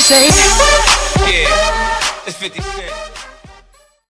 say. Yeah, it's 50 Cent.